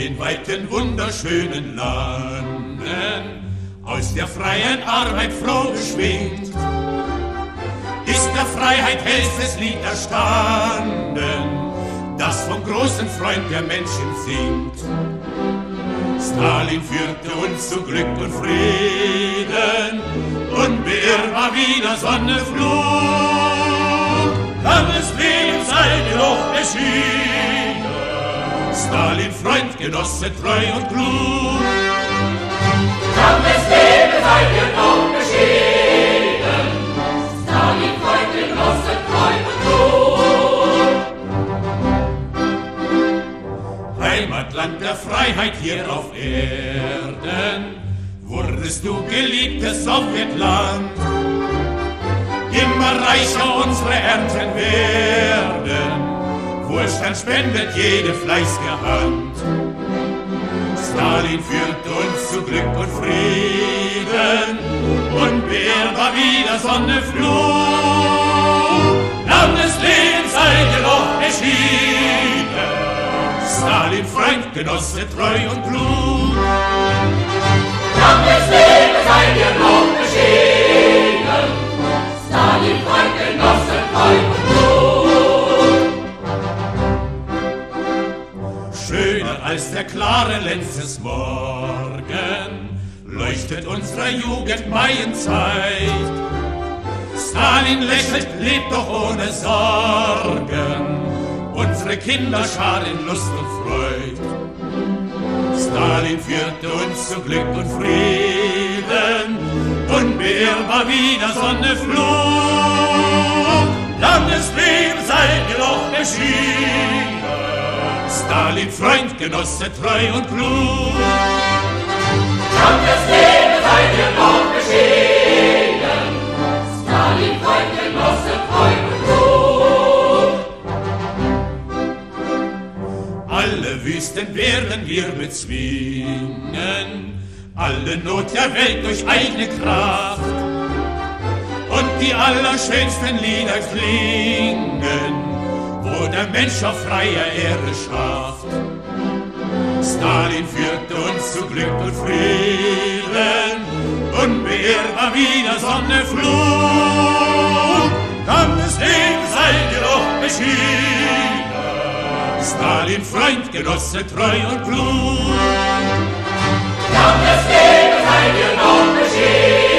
den weiten, wunderschönen Landen, aus der freien Arbeit froh geschwingt, ist der Freiheit hellstes Lied erstanden, das vom großen Freund der Menschen singt. Stalin führte uns zu Glück und Frieden, unbeirrbar wieder Sonne Flug. Langes Leben sei dir doch beschieden, Stalin, Freund, Genosse, treu und klug. Langes Leben sei dir doch beschieden, Stalin, Freund, Genosse, treu und klug. Heimatland der Freiheit hier auf Erden, wurdest du geliebtes Sowjetland. Immer reicher unsere Ernten werden, Wohlstand spendet jede fleißige Hand. Stalin führt uns zu Glück und Frieden, unbeirrbar wieder Sonne Flug. Langes Leben sei dir doch beschieden, Stalin, Freund, Genosse, treu und klug. Langes der klare des Morgen leuchtet unserer Jugend Maienzeit. Stalin lächelt, lebt doch ohne Sorgen, unsere Kinder schar in Lust und Freud. Stalin führte uns zu Glück und Frieden, unbeirrbar wieder Sonne Flug. Langes Leben sei dir doch Stalin, Freund, Genosse, treu und klug. Langes Leben sei dir doch beschieden, Stalin, Freund, Genosse, treu und klug. Alle Wüsten werden wir bezwingen, alle Not der Welt durch eigene Kraft. Und die allerschönsten Lieder klingen, wo der Mensch auf freier Erde schafft. Stalin führte uns zu Glück und Frieden, unbeirrbar wieder Sonne Flug. Langes Leben sei dir doch beschieden, Stalin, Freund, Genosse, treu und klug. Langes Leben sei dir doch beschieden,